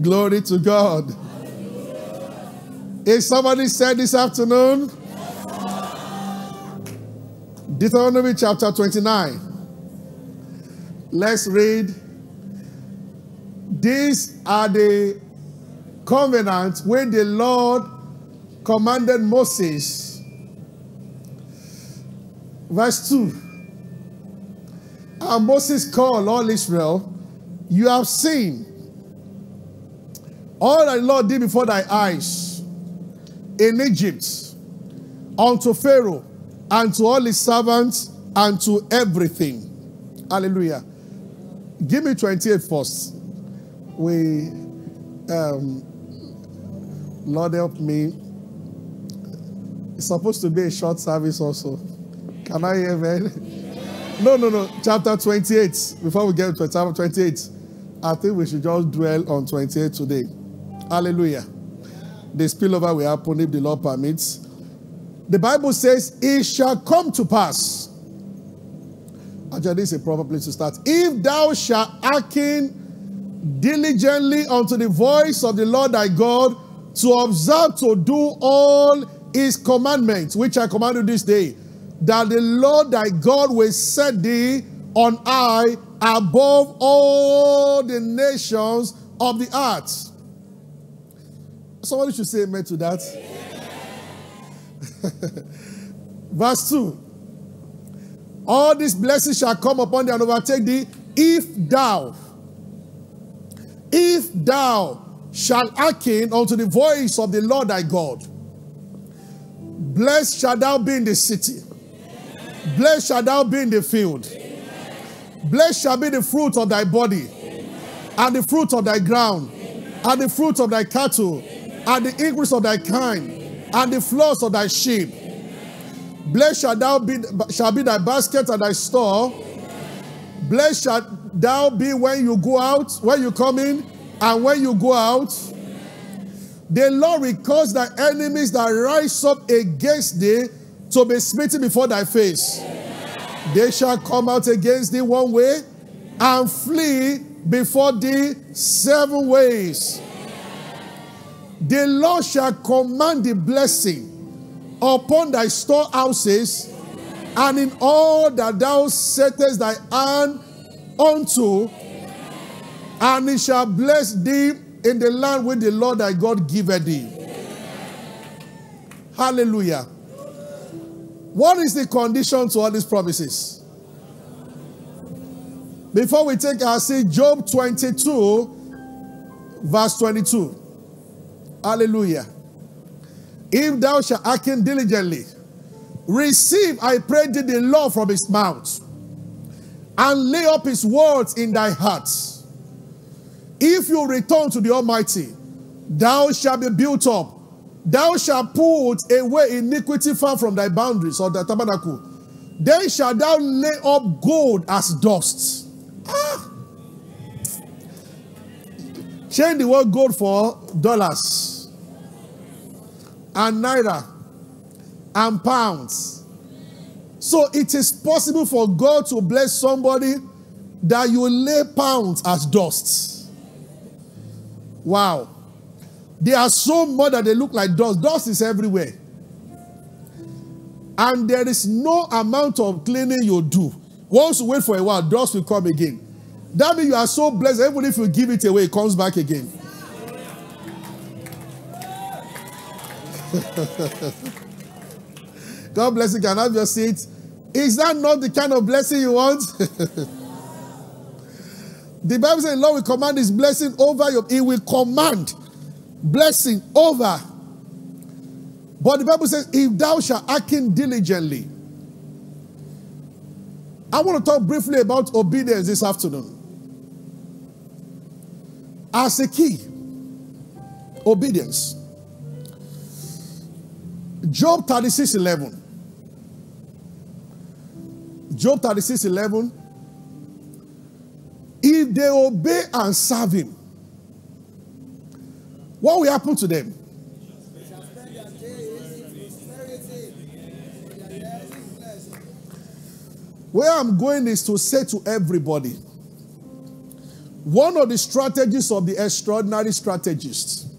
Glory to God. If somebody said this afternoon? Deuteronomy chapter 29. Let's read. These are the covenants when the Lord commanded Moses. Verse 2. And Moses called all Israel, You have seen all that the Lord did before thy eyes in Egypt unto Pharaoh and to all his servants and to everything. Hallelujah. Give me 28 first. We, um, Lord help me. It's supposed to be a short service also. Can I hear man? No, no, no. Chapter 28. Before we get to chapter 28, I think we should just dwell on 28 today. Hallelujah. The spillover will happen if the Lord permits. The Bible says, It shall come to pass. Actually, this is a proper place to start. If thou shalt hearken diligently unto the voice of the Lord thy God, to observe to do all his commandments, which I command you this day, that the Lord thy God will set thee on high above all the nations of the earth. Somebody should say amen to that. Verse 2 All these blessings shall come upon thee and overtake thee if thou, if thou shalt hearken unto the voice of the Lord thy God. Blessed shalt thou be in the city, blessed shalt thou be in the field. Blessed shall be the fruit of thy body, and the fruit of thy ground, and the fruit of thy cattle, and the increase of thy kind, and the flocks of thy sheep. Blessed shall thou be shall be thy basket and thy store. Blessed shalt thou be when you go out, when you come in, and when you go out. The Lord will cause thy enemies that rise up against thee to be smitten before thy face. They shall come out against thee one way and flee before thee seven ways. The Lord shall command the blessing upon thy storehouses and in all that thou settest thy hand unto, and he shall bless thee in the land which the Lord thy God giveth thee. Hallelujah. What is the condition to all these promises? Before we take our seat, Job 22, verse 22. Hallelujah. If thou shalt hearken diligently, receive, I pray thee, the law from his mouth, and lay up his words in thy heart. If you return to the Almighty, thou shalt be built up. Thou shalt put away iniquity far from thy boundaries or the tabernacle. Then shalt thou lay up gold as dust. Ah. Change the word gold for dollars and naira and pounds. So it is possible for God to bless somebody that you lay pounds as dust. Wow. They are so much that they look like dust. Dust is everywhere. And there is no amount of cleaning you do. Once you wait for a while, dust will come again. That means you are so blessed, even if you give it away, it comes back again. God bless you. Can I have your seat? Is that not the kind of blessing you want? the Bible says, Lord will command his blessing over you. He will command blessing over. But the Bible says, if thou shalt hearken diligently. I want to talk briefly about obedience this afternoon. As a key, obedience. Job 36 11. Job 36 11. If they obey and serve him, what will happen to them? Where I'm going is to say to everybody One of the strategies of the extraordinary strategists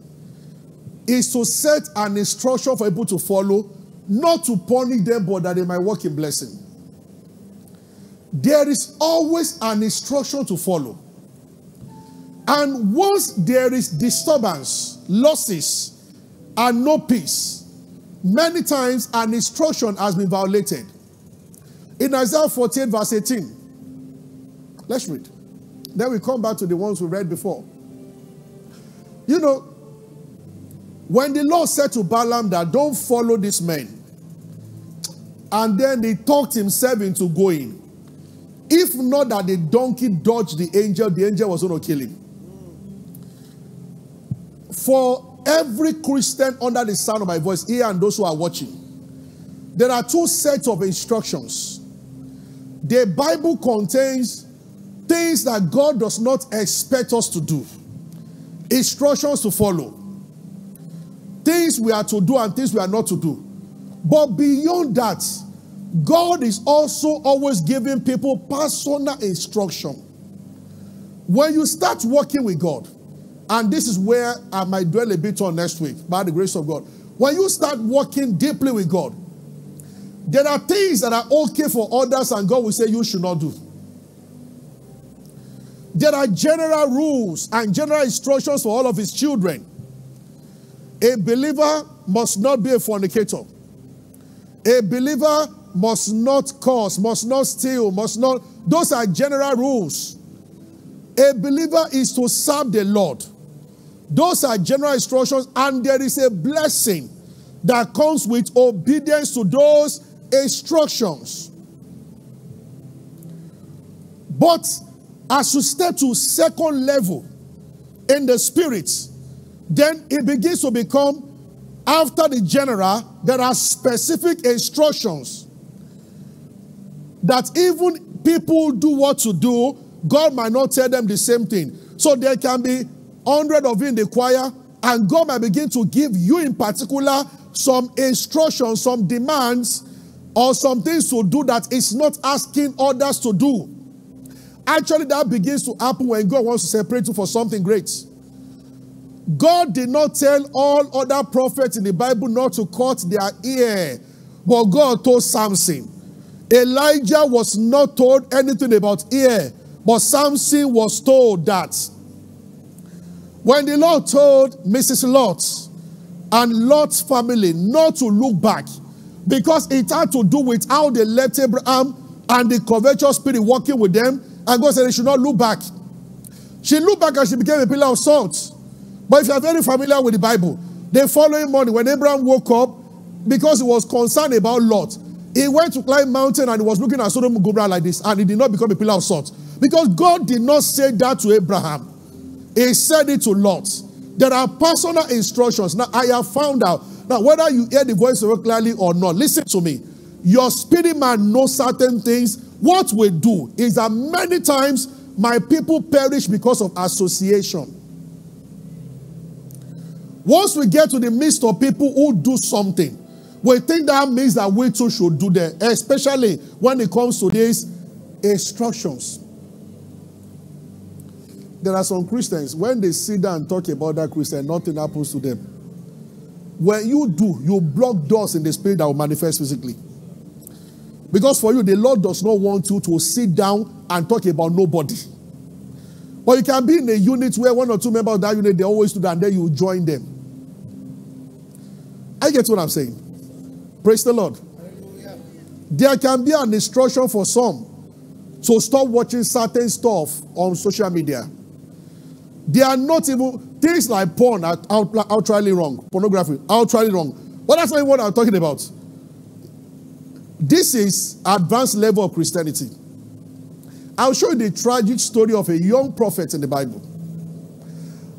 is to set an instruction for people to follow, not to punish them, but that they might walk in blessing. There is always an instruction to follow. And once there is disturbance, losses, and no peace, many times an instruction has been violated. In Isaiah 48, verse 18, let's read. Then we come back to the ones we read before. You know, when the Lord said to Balaam that don't follow this man, and then he talked himself into going. If not that the donkey dodged the angel, the angel was going to kill him. For every Christian under the sound of my voice, here and those who are watching, there are two sets of instructions. The Bible contains things that God does not expect us to do, instructions to follow, things we are to do and things we are not to do. But beyond that, God is also always giving people personal instruction. When you start working with God, and this is where I might dwell a bit on next week by the grace of God. When you start working deeply with God, there are things that are okay for others, and God will say you should not do. There are general rules and general instructions for all of his children. A believer must not be a fornicator. A believer must not curse, must not steal, must not. Those are general rules. A believer is to serve the Lord. Those are general instructions, and there is a blessing that comes with obedience to those instructions. But as you step to second level in the spirit, then it begins to become after the general, there are specific instructions that even people do what to do, God might not tell them the same thing. So there can be hundred of you in the choir, and God might begin to give you in particular some instructions, some demands, or some things to do that is not asking others to do. Actually, that begins to happen when God wants to separate you for something great. God did not tell all other prophets in the Bible not to cut their ear, but God told Samson. Elijah was not told anything about ear, but Samson was told that. When the Lord told Mrs. Lot and Lot's family not to look back, because it had to do with how they left Abraham and the covetous spirit working with them, and God said they should not look back. She looked back and she became a pillar of salt. But if you are very familiar with the Bible, the following morning when Abraham woke up, because he was concerned about Lot, he went to climb mountain and he was looking at Sodom and Gomorrah like this, and he did not become a pillar of salt. Because God did not say that to Abraham. He said it to Lot. There are personal instructions. Now, I have found out now whether you hear the voice very clearly or not, listen to me. Your spirit man knows certain things. What we do is that many times my people perish because of association. Once we get to the midst of people who do something, we think that means that we too should do that, especially when it comes to these instructions. There are some Christians, when they sit down and talk about that Christian, nothing happens to them. When you do, you block doors in the spirit that will manifest physically. Because for you, the Lord does not want you to sit down and talk about nobody. But you can be in a unit where one or two members of that unit, they always do that, and then you join them. I get what I'm saying. Praise the Lord. Hallelujah. There can be an instruction for some to stop watching certain stuff on social media. They are not even things like porn are out, outrightly wrong, pornography outrightly wrong. But that's not what I'm talking about. This is advanced level of Christianity. I'll show you the tragic story of a young prophet in the Bible.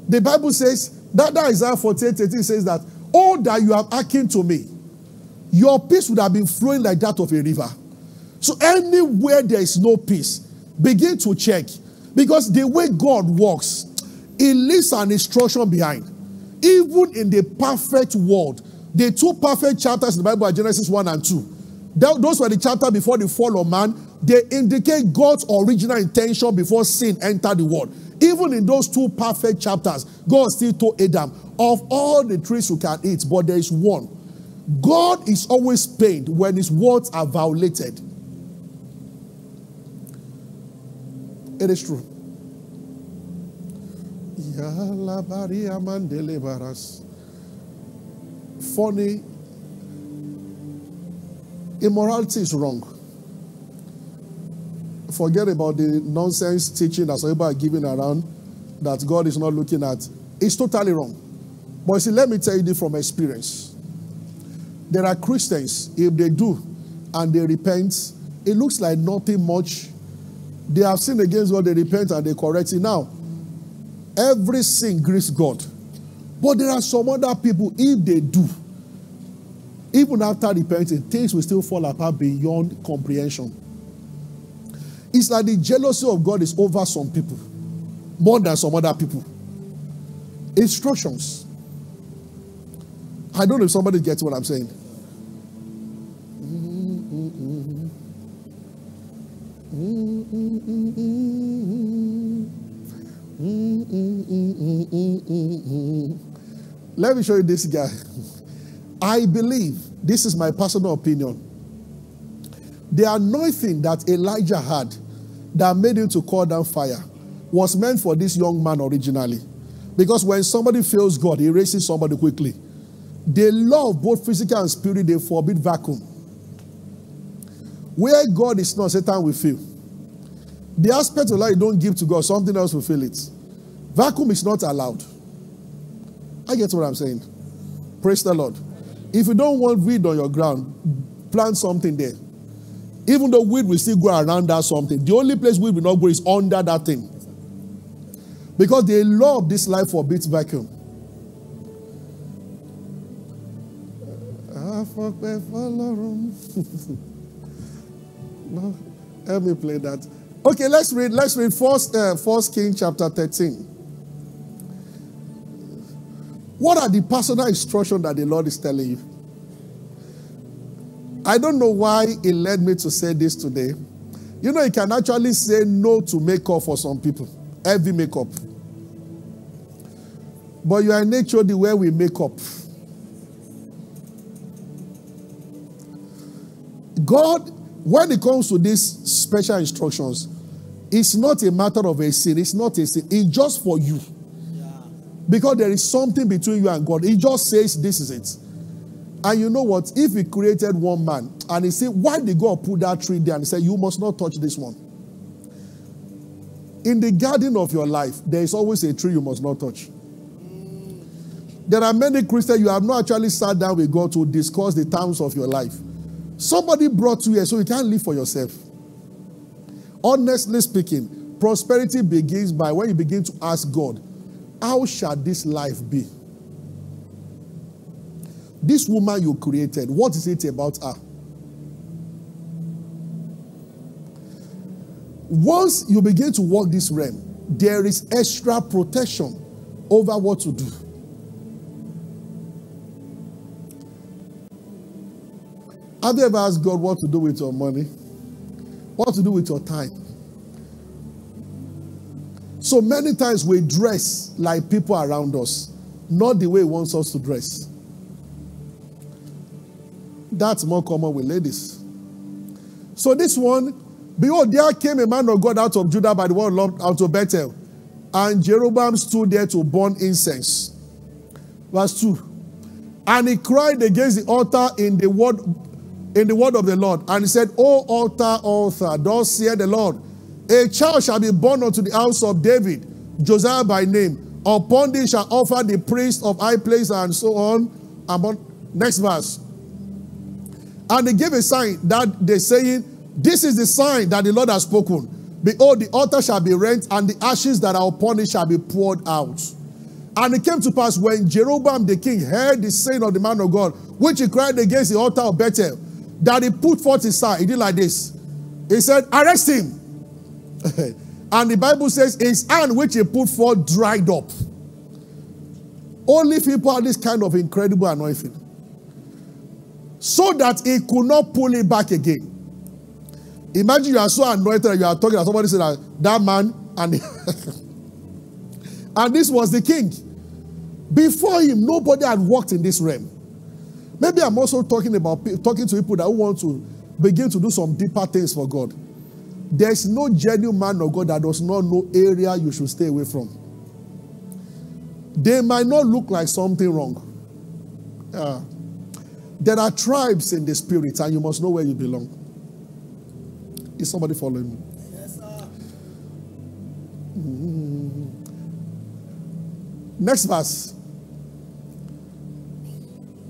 The Bible says that, that Isaiah 48 18 says that all that you have hearkened to me, your peace would have been flowing like that of a river. So anywhere there is no peace, begin to check. Because the way God works, He leaves an instruction behind. Even in the perfect world, the two perfect chapters in the Bible are Genesis 1 and 2. Those were the chapter before the fall of man. They indicate God's original intention before sin entered the world. Even in those two perfect chapters, God still told Adam, of all the trees you can eat, but there is one. God is always pained when his words are violated. It is true. Funny. Immorality is wrong. Forget about the nonsense teaching that some people are giving around that God is not looking at. It's totally wrong. But see, let me tell you this from experience. There are Christians, if they do and they repent, it looks like nothing much. They have sinned against God, they repent and they correct it. Now, every sin grieves God. But there are some other people, if they do, even after repenting, things will still fall apart beyond comprehension. It's like the jealousy of God is over some people more than some other people. Instructions. I don't know if somebody gets what I'm saying. Let me show you this guy. I believe, this is my personal opinion. The anointing that Elijah had that made him to call down fire was meant for this young man originally. Because when somebody fails God, he raises somebody quickly. They love both physical and spirit, they forbid vacuum. Where God is not, Satan will fill. The aspect of life you don't give to God, something else will fill it. Vacuum is not allowed. I get what I'm saying. Praise the Lord. If you don't want weed on your ground, plant something there. Even though weed will still grow around that something, the only place weed will not grow is under that thing. Because they love this life for bit vacuum. help me play that. Okay, let's read. Let's read First, uh, First King chapter thirteen. What are the personal instructions that the Lord is telling you? I don't know why it led me to say this today. You know, you can actually say no to makeup for some people, heavy makeup. But you are in nature the way we make up. God, when it comes to these special instructions, it's not a matter of a sin. It's not a sin. It's just for you. Because there is something between you and God. He just says, This is it. And you know what? If he created one man and he said, Why did God put that tree there? And he said, You must not touch this one. In the garden of your life, there is always a tree you must not touch. There are many Christians you have not actually sat down with God to discuss the terms of your life. Somebody brought you here so you can't live for yourself. Honestly speaking, prosperity begins by when you begin to ask God, How shall this life be? This woman you created, what is it about her? Once you begin to walk this realm, there is extra protection over what to do. Have you ever asked God what to do with your money? What to do with your time? So many times we dress like people around us, not the way He wants us to dress. That's more common with ladies. So this one, behold, there came a man of God out of Judah by the word out of Bethel, and Jeroboam stood there to burn incense. Verse 2. And he cried against the altar in the word in the word of the Lord. And he said, O altar, altar, thus saith the Lord, a child shall be born unto the house of David, Josiah by name. Upon thee shall offer the priest of high place and so on. And next verse. And they gave a sign that they're saying, This is the sign that the Lord has spoken. Behold, the altar shall be rent, and the ashes that are upon it shall be poured out. And it came to pass when Jeroboam the king heard the saying of the man of God, which he cried against the altar of Bethel, that he put forth his side. He did like this. He said, Arrest him. and the Bible says, His hand which he put forth dried up. Only people have this kind of incredible anointing. So that he could not pull it back again. Imagine you are so anointed you are talking to somebody said that, that man and And this was the king. Before him, nobody had walked in this realm. Maybe I'm also talking about talking to people that want to begin to do some deeper things for God. There's no genuine man of God that does not know area you should stay away from. They might not look like something wrong. Uh, there are tribes in the spirit, and you must know where you belong. Is somebody following me? Yes, sir. Mm-hmm. Next verse.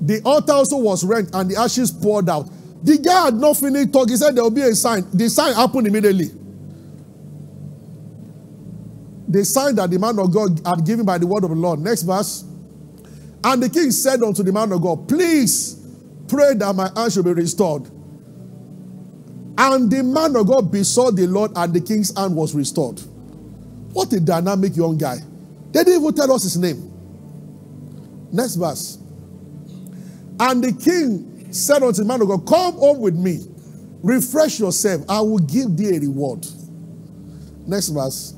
The altar also was rent and the ashes poured out. The guy had not finished talking. He said there will be a sign. The sign happened immediately. The sign that the man of God had given by the word of the Lord. Next verse. And the king said unto the man of God, Please pray that my hand should be restored. And the man of God besought the Lord, and the king's hand was restored. What a dynamic young guy. They didn't even tell us his name. Next verse. And the king said unto the man of God, Come home with me, refresh yourself, I will give thee a reward. Next verse.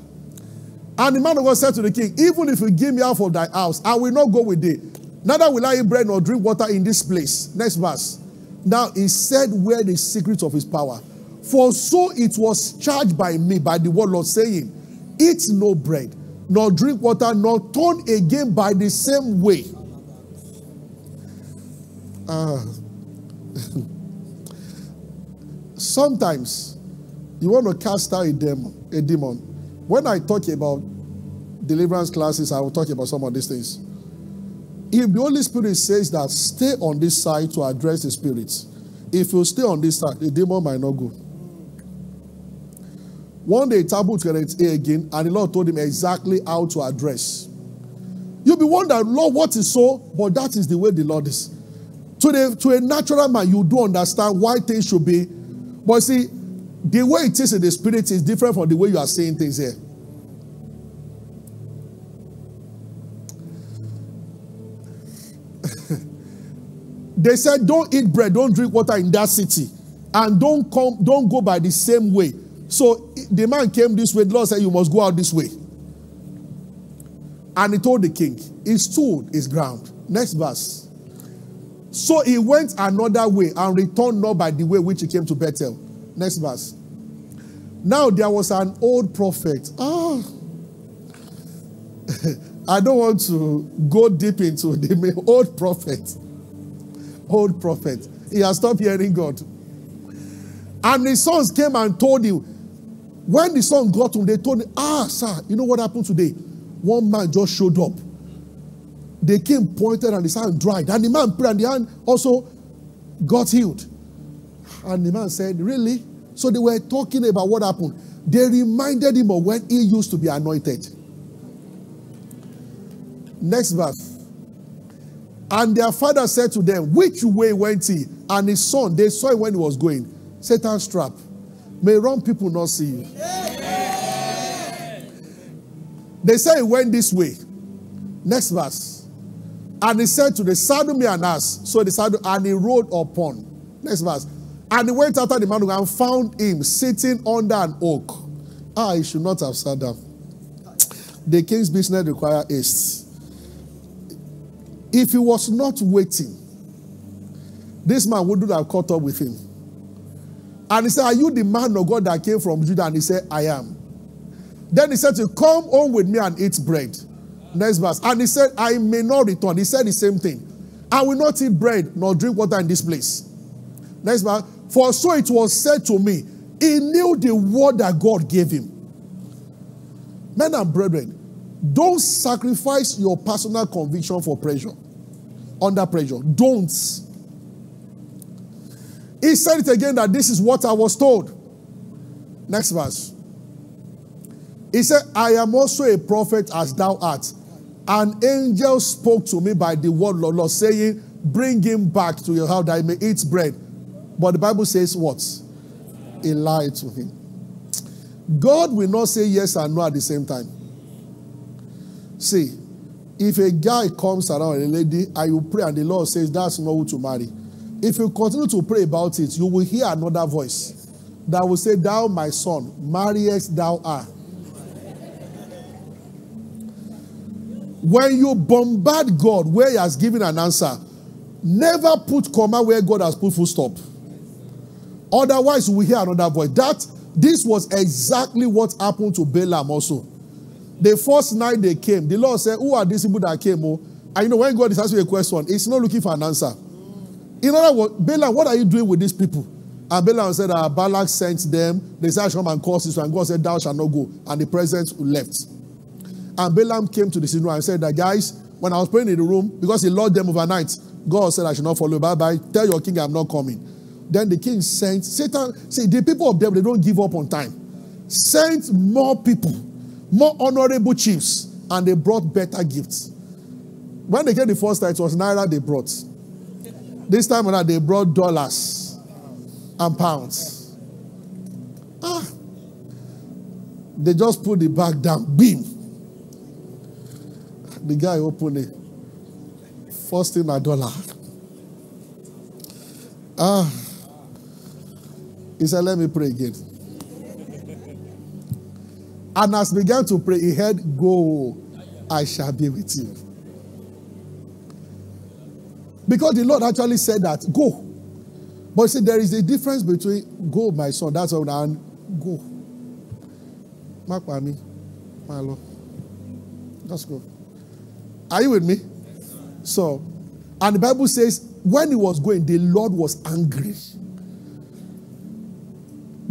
And the man of God said to the king, Even if you give me out of thy house, I will not go with thee. Neither will I eat bread nor drink water in this place. Next verse. Now he said, Where the secret of his power. For so it was charged by me, by the word Lord, saying, Eat no bread, nor drink water, nor turn again by the same way. Uh, sometimes you want to cast out a demon, a demon. When I talk about deliverance classes, I will talk about some of these things. If the Holy Spirit says that stay on this side to address the spirits, if you stay on this side, the demon might not go. One day, Tabu its again, and the Lord told him exactly how to address. You'll be wondering, Lord, what is so? But that is the way the Lord is. To, the, to a natural man, you do understand why things should be. But see, the way it is in the spirit is different from the way you are saying things here. They said, Don't eat bread, don't drink water in that city, and don't come, don't go by the same way. So the man came this way, the Lord said, You must go out this way. And he told the king, He stood his ground. Next verse. So he went another way and returned not by the way which he came to Bethel. Next verse. Now there was an old prophet. Ah. I don't want to go deep into the old prophet old prophet. He has stopped hearing God. And the sons came and told him. When the son got him, they told him, Ah, sir, you know what happened today? One man just showed up. They came, pointed, and his hand dried. And the man prayed, and the hand also got healed. And the man said, Really? So they were talking about what happened. They reminded him of when he used to be anointed. Next verse. And their father said to them, Which way went he? And his son, they saw him when he was going. Satan's trap. May wrong people not see you. They said he went this way. Next verse. And he said to the saddle ass. So the saddle, and he rode upon. Next verse. And he went after the man and found him sitting under an oak. Ah, he should not have sat down. The king's business require haste. If he was not waiting, this man wouldn't have caught up with him. And he said, Are you the man of God that came from Judah? And he said, I am. Then he said to come home with me and eat bread. Next verse. And he said, I may not return. He said the same thing. I will not eat bread nor drink water in this place. Next verse. For so it was said to me, he knew the word that God gave him. Men and brethren, don't sacrifice your personal conviction for pressure under pressure. Don't. He said it again that this is what I was told. Next verse. He said, I am also a prophet as thou art. An angel spoke to me by the word of Lord, saying, Bring him back to your house that he may eat bread. But the Bible says what? He lied to him. God will not say yes and no at the same time. See, if a guy comes around a lady and you pray and the Lord says that's not who to marry, if you continue to pray about it, you will hear another voice that will say, Thou, my son, marriest thou are. When you bombard God where He has given an answer, never put comma where God has put full stop. Otherwise, we hear another voice. That this was exactly what happened to Balaam also. The first night they came, the Lord said, Who are these people that came? Oh? And you know, when God is asking a question, He's not looking for an answer. In other words, Balaam, what are you doing with these people? And Balaam said, uh, Balak sent them. They said, come and cause this. And God said, Thou shalt not go. And the president left. And Balaam came to the scene and said that, guys, when I was praying in the room, because he locked them overnight, God said, I should not follow. Bye bye. Tell your king I'm not coming. Then the king sent, Satan, see, the people of them, they don't give up on time. Sent more people, more honorable chiefs, and they brought better gifts. When they came the first time, it was Naira they brought. This time around, they brought dollars and pounds. Ah. They just put the bag down. Beam. The guy opened it. First thing a dollar. Ah. He said, Let me pray again. And as began to pray, he heard, Go, I shall be with you. Because the Lord actually said that, Go. But see, there is a difference between go, my son, that's all, and go. Mark by me. My Lord. Just go. Are you with me? Yes, So, and the Bible says, when he was going, the Lord was angry.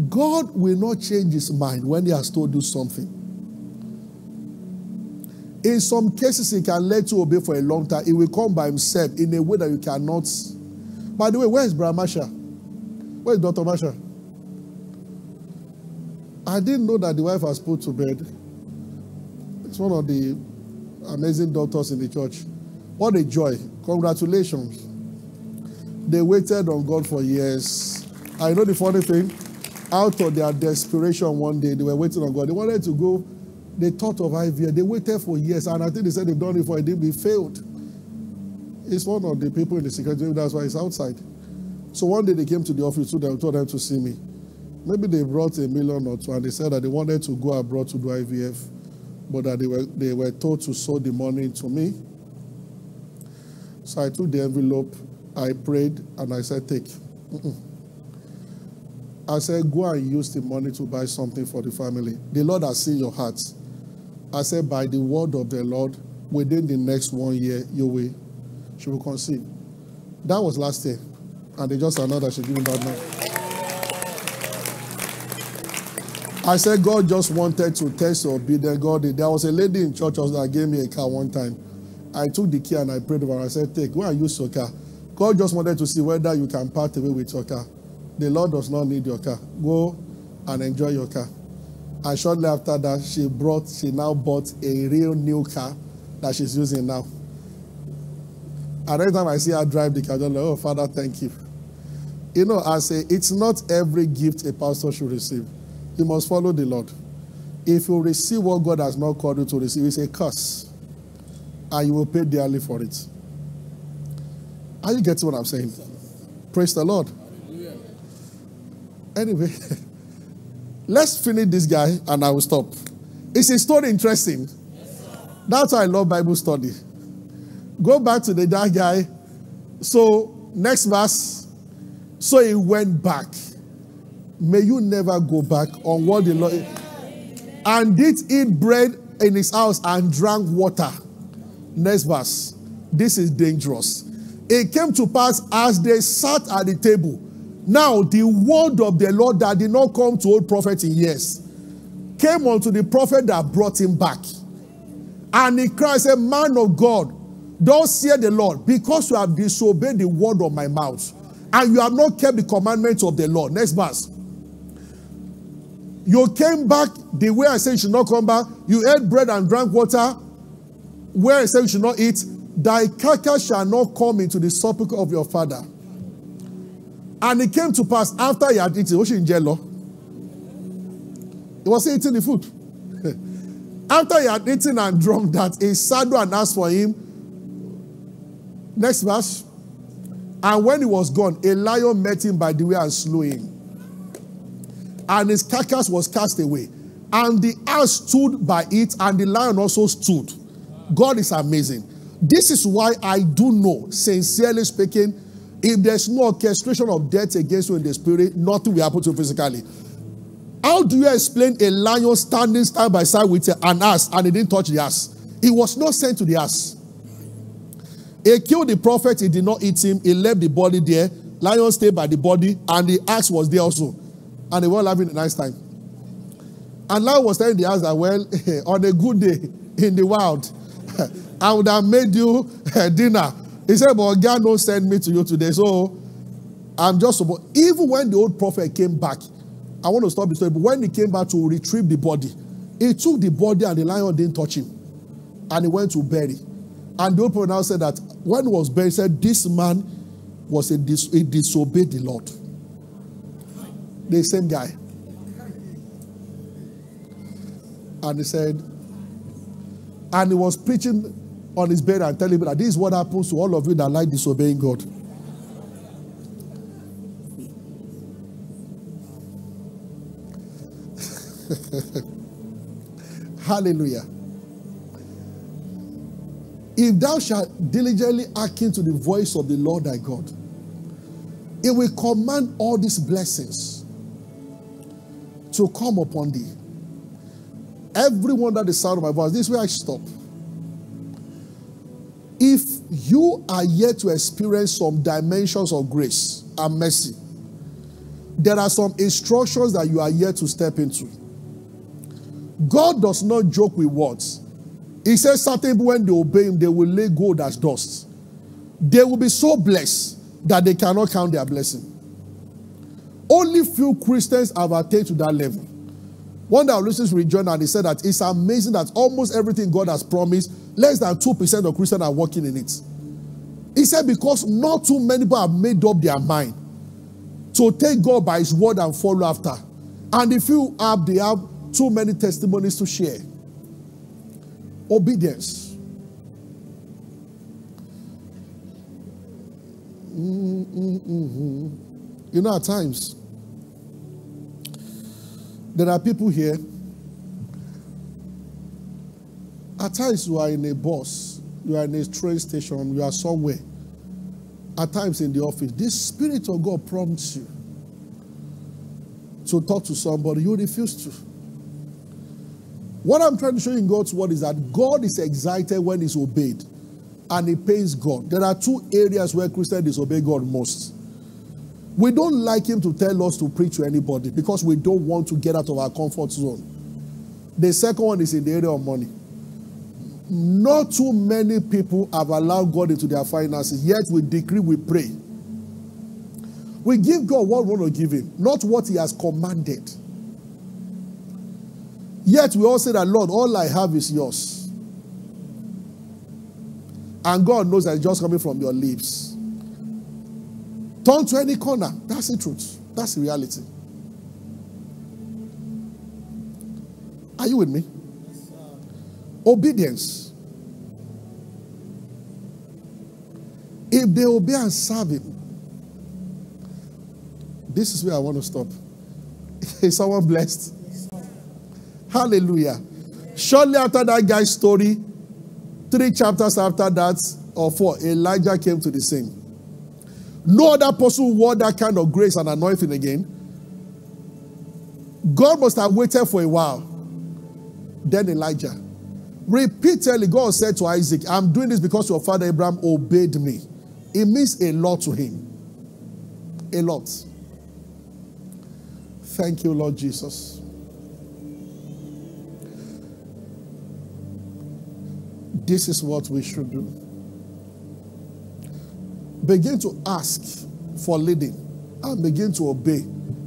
God will not change his mind when he has told you something. In some cases, he can let you obey for a long time. He will come by himself in a way that you cannot. By the way, where is Brother Masha? Where is Dr. Masha? I didn't know that the wife was put to bed. It's one of the amazing doctors in the church. What a joy. Congratulations. They waited on God for years. I know the funny thing out of their desperation one day, they were waiting on God. They wanted to go, they thought of IVF. They waited for years, and I think they said they've done it for a day, failed. It's one of the people in the secretary, that's why it's outside. So one day they came to the office, so they told them to see me. Maybe they brought a million or two, and they said that they wanted to go abroad to do IVF, but that they were, they were told to sow the money to me. So I took the envelope, I prayed, and I said, Take. Mm-mm. I said, Go and use the money to buy something for the family. The Lord has seen your heart. I said, By the word of the Lord, within the next one year, you will, she will conceive. That was last year. And they just announced that she's giving that now. I said, God just wanted to test your obedience. God did. There was a lady in church that gave me a car one time. I took the key and I prayed over her. I said, Take, go and use your car. God just wanted to see whether you can part away with your car. The Lord does not need your car. Go and enjoy your car. And shortly after that, she brought, she now bought a real new car that she's using now. And every time I see her drive the car, I'm like, oh, Father, thank you. You know, I say, it's not every gift a pastor should receive. You must follow the Lord. If you receive what God has not called you to receive, it's a curse. And you will pay dearly for it. Are you getting what I'm saying? Praise the Lord. Anyway, let's finish this guy and I will stop. Is his story interesting? Yes, That's why I love Bible study. Go back to the that guy. So, next verse. So he went back. May you never go back on what the Lord. And did eat bread in his house and drank water. Next verse. This is dangerous. It came to pass as they sat at the table now, the word of the Lord that did not come to old prophet in years came unto the prophet that brought him back. And he cried, said, Man of God, don't fear the Lord, because you have disobeyed the word of my mouth, and you have not kept the commandments of the Lord. Next verse. You came back the way I said you should not come back. You ate bread and drank water where I said you should not eat. Thy carcass shall not come into the sepulchre of your father. And it came to pass after he had eaten, Ocean Jello, he was eating the food. after he had eaten and drunk that, a and asked for him. Next verse. And when he was gone, a lion met him by the way and slew him. And his carcass was cast away. And the ass stood by it, and the lion also stood. God is amazing. This is why I do know, sincerely speaking, if there's no orchestration of death against you in the spirit, nothing will happen to you physically. How do you explain a lion standing side by side with an ass and he didn't touch the ass? He was not sent to the ass. He killed the prophet, he did not eat him, he left the body there. Lion stayed by the body, and the ass was there also. And they were having a nice time. And lion was telling the ass that, well, on a good day in the wild, I would have made you dinner. He said, But God don't send me to you today. So I'm just. Even when the old prophet came back, I want to stop the story, but when he came back to retrieve the body, he took the body and the lion didn't touch him. And he went to bury. And the old prophet now said that when he was buried, he said, This man was a, dis- he disobeyed the Lord. The same guy. And he said, and he was preaching on his bed and telling him that this is what happens to all of you that like disobeying God. Hallelujah. If thou shalt diligently hearken to the voice of the Lord thy God, it will command all these blessings to come upon thee. Everyone that the sound of my voice, this is where I stop. If you are yet to experience some dimensions of grace and mercy, there are some instructions that you are yet to step into. God does not joke with words. He says certain people, when they obey him, they will lay gold as dust. They will be so blessed that they cannot count their blessing. Only few Christians have attained to that level. One day I listened to rejoin and he said that it's amazing that almost everything God has promised, less than 2% of Christians are working in it. He said because not too many people have made up their mind to take God by his word and follow after. And if you have, they have too many testimonies to share. Obedience. Mm-mm-mm-hmm. You know, at times, there are people here. At times, you are in a bus, you are in a train station, you are somewhere. At times in the office, this Spirit of God prompts you to talk to somebody, you refuse to. What I'm trying to show you in God's word is that God is excited when He's obeyed and He pays God. There are two areas where Christians disobey God most. We don't like Him to tell us to preach to anybody because we don't want to get out of our comfort zone. The second one is in the area of money. Not too many people have allowed God into their finances, yet we decree, we pray. We give God what we want to give Him, not what He has commanded. Yet we all say that, Lord, all I have is yours. And God knows that it's just coming from your lips. Turn to any corner. That's the truth. That's the reality. Are you with me? Obedience. If they obey and serve Him, this is where I want to stop. Is someone blessed? Hallelujah. Shortly after that guy's story, three chapters after that, or four, Elijah came to the scene. No other person wore that kind of grace and anointing again. God must have waited for a while. Then Elijah. Repeatedly, God said to Isaac, I'm doing this because your father Abraham obeyed me. It means a lot to him. A lot. Thank you, Lord Jesus. This is what we should do. Begin to ask for leading and begin to obey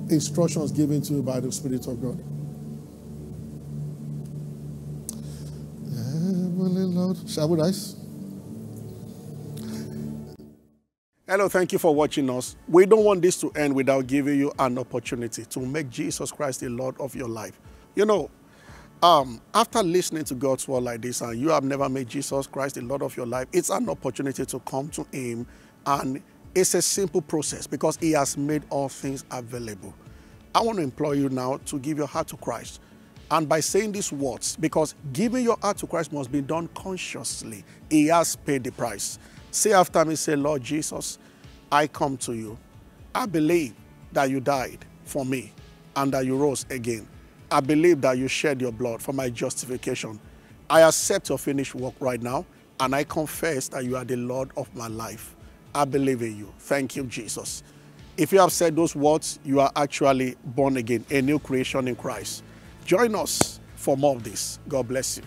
instructions given to you by the Spirit of God. Heavenly Lord, shall we rise? Hello, thank you for watching us. We don't want this to end without giving you an opportunity to make Jesus Christ the Lord of your life. You know, um, after listening to God's word like this and you have never made Jesus Christ the Lord of your life, it's an opportunity to come to Him and it's a simple process because He has made all things available. I want to implore you now to give your heart to Christ. And by saying these words, because giving your heart to Christ must be done consciously, He has paid the price. Say after me, say, Lord Jesus, I come to you. I believe that you died for me and that you rose again. I believe that you shed your blood for my justification. I accept your finished work right now and I confess that you are the Lord of my life. I believe in you. Thank you, Jesus. If you have said those words, you are actually born again, a new creation in Christ. Join us for more of this. God bless you.